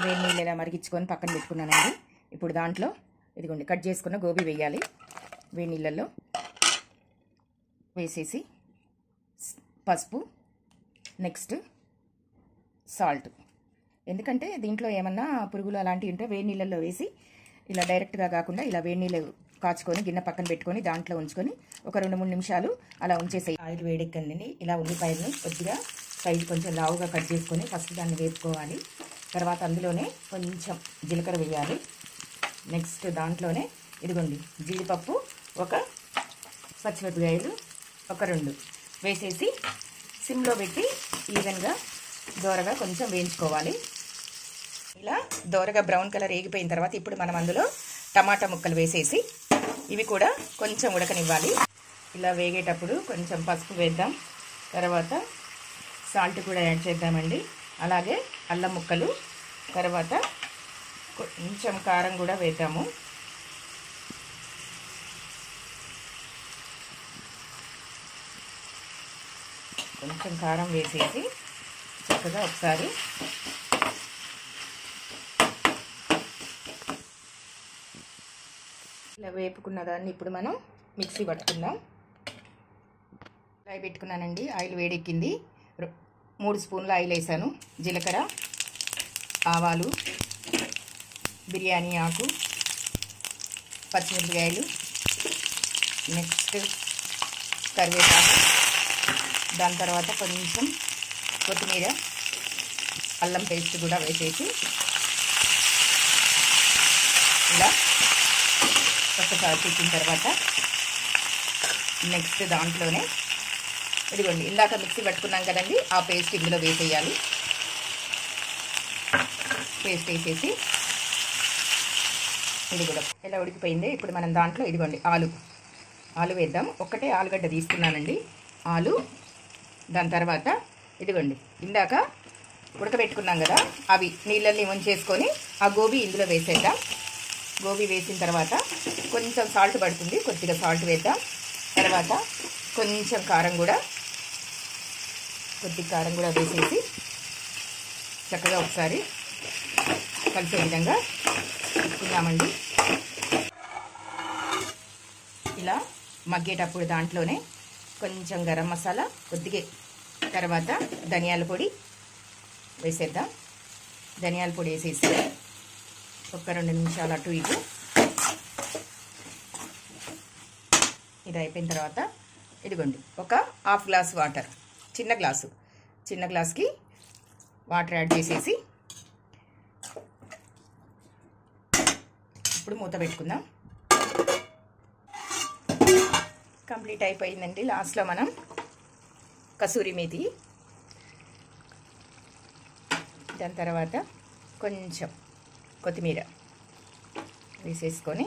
వేడి నీళ్ళు ఇలా మరిగించుకొని పక్కన పెట్టుకున్నానండి. ఇప్పుడు దాంట్లో ఇదిగోండి కట్ చేసుకున్న గోబీ వేయాలి. వేడి నీళ్ళల్లో వేసేసి పసుపు నెక్స్ట్ సాల్ట్. ఎందుకంటే దీంట్లో ఏమన్నా పురుగులు అలాంటివి ఉంటే వేడి నీళ్ళల్లో వేసి ఇలా డైరెక్ట్గా కాకుండా ఇలా వేడి నీళ్ళు కాచుకొని గిన్నె పక్కన పెట్టుకొని దాంట్లో ఉంచుకొని ఒక రెండు మూడు నిమిషాలు అలా ఉంచేసాయి. ఆయిల్ వేడెక్కండి. ఇలా ఉల్లిపాయలను కొద్దిగా సైజు కొంచెం లావుగా కట్ చేసుకొని ఫస్ట్ దాన్ని వేపుకోవాలి. తర్వాత అందులోనే కొంచెం జీలకర్ర వేయాలి. నెక్స్ట్ దాంట్లోనే ఇదిగోండి జీడిపప్పు ఒక పచ్చిమిరపకాయలు ఒక రెండు వేసేసి సిమ్లో పెట్టి ఈవెన్గా దోరగా కొంచెం వేయించుకోవాలి. ఇలా దోరగా బ్రౌన్ కలర్ ఏగిపోయిన తర్వాత ఇప్పుడు మనం అందులో టమాటా ముక్కలు వేసేసి ఇవి కూడా కొంచెం ఉడకనివ్వాలి. ఇలా వేగేటప్పుడు కొంచెం పసుపు వేద్దాం. తర్వాత సాల్ట్ కూడా యాడ్ చేద్దామండి. అలాగే అల్లం ముక్కలు తర్వాత కొంచెం కారం కూడా వేద్దాము. కొంచెం కారం వేసేసి చక్కగా ఒకసారి ఇలా వేపుకున్న దాన్ని ఇప్పుడు మనం మిక్సీ పట్టుకుందాం. ఫ్రై పెట్టుకున్నానండి ఆయిల్ వేడెక్కింది. రొ- మూడు స్పూన్ల ఆయిల్ వేసాను. జీలకర్ర ఆవాలు బిర్యానీ ఆకు పచ్చిమిరపకాయలు నెక్స్ట్ కరివేపాకు. దాని తర్వాత కొంచెం కొత్తిమీర అల్లం పేస్ట్ కూడా వేసేసి ఇలా ఒక్కసారి చూసిన తర్వాత నెక్స్ట్ దాంట్లోనే ఇదిగోండి ఇందాక మిక్సీ పట్టుకున్నాం కదండి ఆ పేస్ట్ ఇందులో వేసేయాలి. పేస్ట్ వేసేసి ఇది కూడా ఇలా ఉడికిపోయింది ఇప్పుడు మనం దాంట్లో ఇదిగోండి ఆలు. ఆలు వేద్దాం. ఒక్కటే ఆలుగడ్డ తీసుకున్నానండి. ఆలు దాని తర్వాత ఇదిగోండి ఇందాక ఉడకబెట్టుకున్నాం కదా అవి నీళ్ళని ముంచేసుకొని ఆ గోబీ ఇందులో వేసేద్దాం. గోబీ వేసిన తర్వాత కొంచెం సాల్ట్ పడుతుంది కొద్దిగా సాల్ట్ వేద్దాం. తర్వాత కొంచెం కారం కూడా కొద్ది కారం కూడా వేసేసి చక్కగా ఒకసారి కలిసే విధంగా పెట్టుకుందామండి ఇలా మగ్గేటప్పుడు దాంట్లోనే కొంచెం గరం మసాలా కొద్దిగా తర్వాత ధనియాల పొడి వేసేద్దాం. ధనియాల పొడి వేసేసి ఒక రెండు నిమిషాలు అటు ఇటు ఇది అయిపోయిన తర్వాత ఇదిగోండి ఒక హాఫ్ గ్లాస్ వాటర్. చిన్న గ్లాసు. చిన్న గ్లాస్కి వాటర్ యాడ్ చేసేసి ఇప్పుడు మూత పెట్టుకుందాం. కంప్లీట్ అయిపోయిందండి లాస్ట్లో మనం కసూరి మేతి. దాని తర్వాత కొంచెం కొత్తిమీర వేసేసుకొని